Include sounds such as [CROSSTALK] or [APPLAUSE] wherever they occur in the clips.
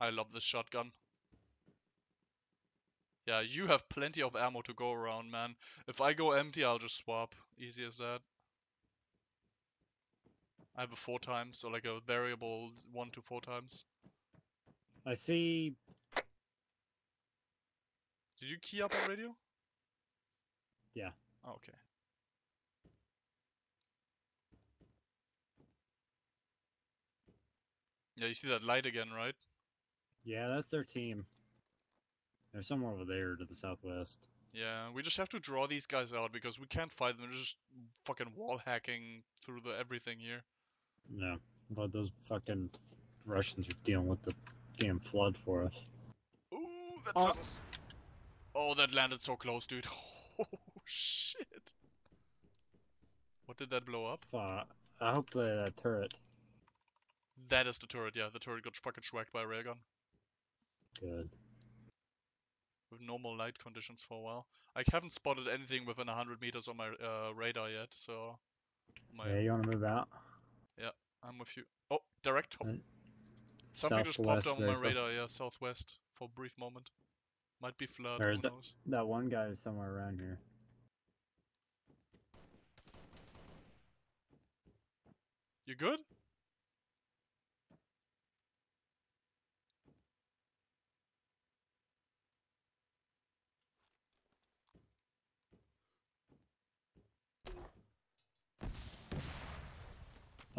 I love this shotgun. Yeah, you have plenty of ammo to go around, man. If I go empty, I'll just swap. Easy as that. I have a four times, so like a variable one to four times. I see. Did you key up on radio? Yeah. Oh, okay. Yeah, you see that light again, right? Yeah, that's their team. They're somewhere over there to the southwest. Yeah, we just have to draw these guys out because we can't fight them. They're just fucking wall hacking through the everything here. No, but those fucking Russians are dealing with the damn flood for us. Ooh, that Oh. just- Oh, that landed so close, dude. [LAUGHS] Oh shit. What did that blow up? Fuck. I hope the uh, turret. That is the turret, yeah. The turret got fucking schwacked by a ray gun. Good. with normal light conditions for a while. I haven't spotted anything within 100 meters on my uh, radar yet, so my, Yeah, you want to move out? Yeah, I'm with you. Oh, direct top. Uh, Something just popped on my radar, yeah, southwest, for a brief moment. Might be flood, There's who knows? That one guy is somewhere around here. You good?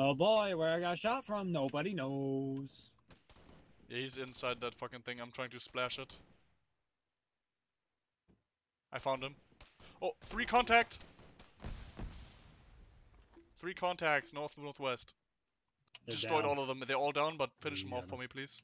Oh boy, where I got shot from, nobody knows. Yeah, he's inside that fucking thing. I'm trying to splash it. I found him. Oh, three contact! Three contacts, north northwest. They're Destroyed down. all of them. They're all down, but finish them off for me, please.